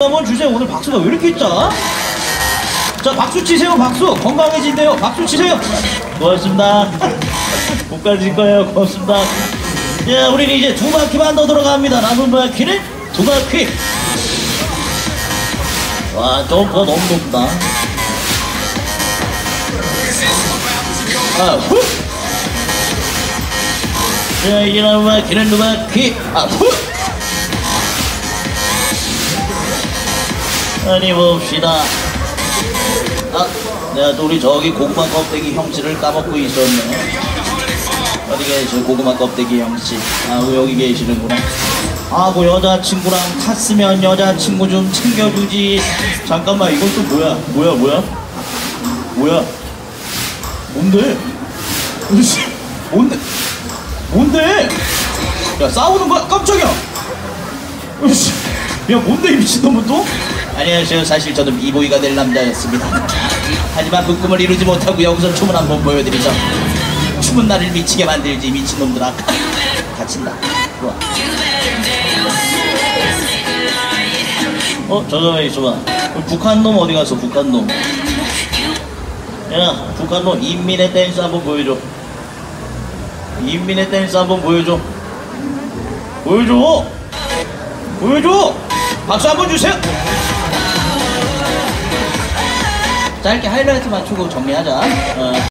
한번 주세요. 오늘 박수가 왜 이렇게 있자? 자, 박수 치세요, 박수. 건강해진대요. 박수 치세요. 고맙습니다. 못 가질 거예요. 고맙습니다. 자, 우리는 이제 두 바퀴만 더 들어갑니다. 남은 바퀴는 두 바퀴. 와, 점프가 너무 높다. 아, 후! 자, 남은 바퀴는 두 바퀴. 아, 후! 아니 봅시다. 아, 내가 또 우리 저기 고구마 껍데기 형씨를 까먹고 있었네. 어디 계셔 고구마 껍데기 형씨. 아, 그 여기 계시는구나. 아, 그 여자친구랑 탔으면 여자친구 좀 챙겨주지. 잠깐만, 이건 또 뭐야? 뭐야, 뭐야? 뭐야? 뭔데? 뭔데? 뭔데? 야, 싸우는 거야? 깜짝이야! 야, 뭔데, 이 미친놈은 또? 안녕하세요. 사실 저는 비보이가 될 남자였습니다. 하지만 그 꿈을 이루지 못하고 여기서 춤을 한번 보여드리죠. 춤은 나를 미치게 만들지 미친놈들아. 갇힌다. 좋아. 어, 잠깐만 있어봐. 그 북한 놈 어디 갔어? 북한 놈. 야, 북한 놈 인민의 댄스 한번 보여줘. 인민의 댄스 한번 보여줘. 보여줘. 보여줘. 박수 한번 주세요. 자, 이렇게 하이라이트 맞추고 정리하자. 어.